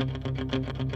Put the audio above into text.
thank